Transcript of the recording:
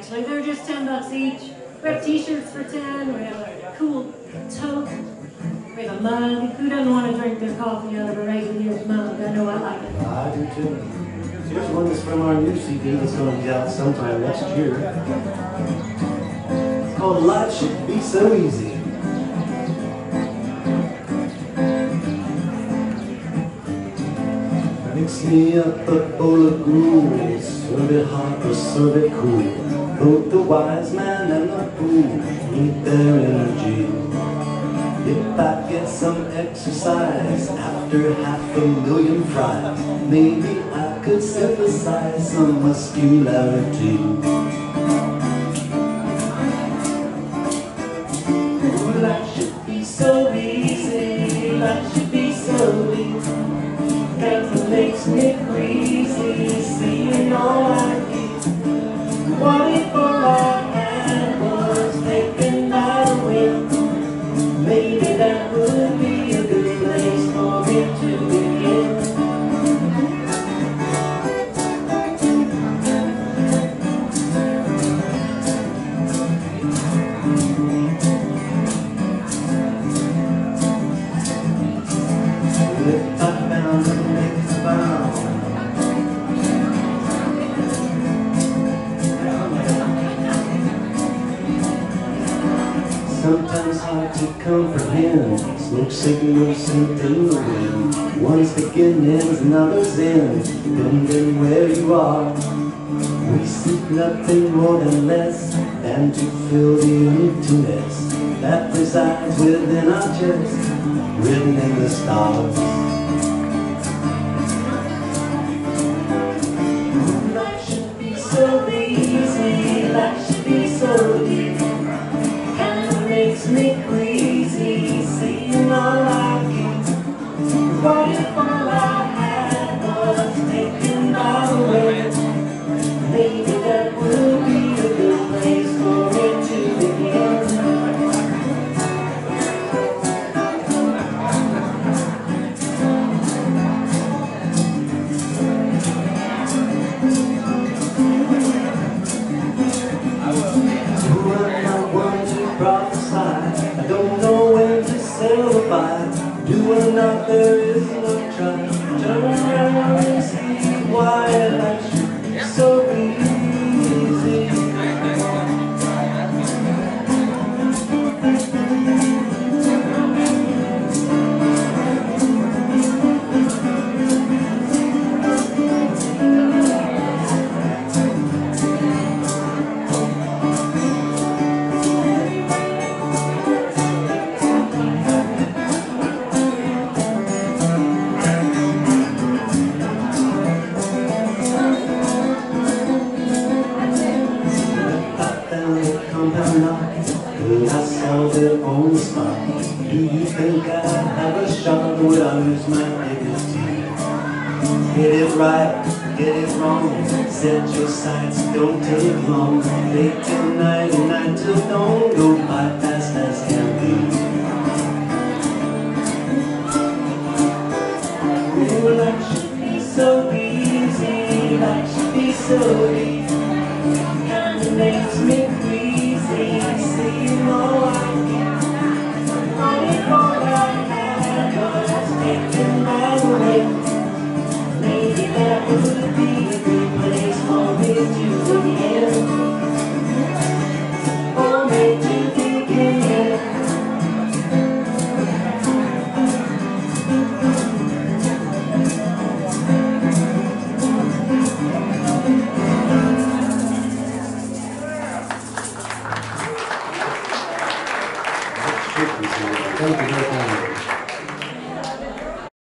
actually. They're just 10 bucks each. We have t-shirts for 10. We have a cool tote. We have a mug. Who doesn't want to drink their coffee out of a Years mug? I know I like it. I do too. Here's one that's from our new CD that's going to be out sometime next year. It's called Life Should Be So Easy. Mix me up a bowl of gruel, serve it hot or serve it cool. Both the wise man and the fool need their energy. If I get some exercise after half a million fries, maybe I could synthesize some muscularity. If I found the next bound Sometimes hard to comprehend. Smoke signals in the wind One's beginning, another's end. Depending where you are. We seek nothing more than less Than to fill the emptiness That resides within our chest Written in the stars. Life should be so easy Life should be so easy Kinda makes me crazy Seeing all I get What if all I Do or not, there is no try. Turn around and see why and I solved it on the spot. Do you think I have a shot? Would I lose my dignity? Get it right, get it wrong. Set your sights, don't take long. Late tonight and night till dawn. Go by fast as can be. Ooh, life should be so easy. Life should be so easy. Gracias.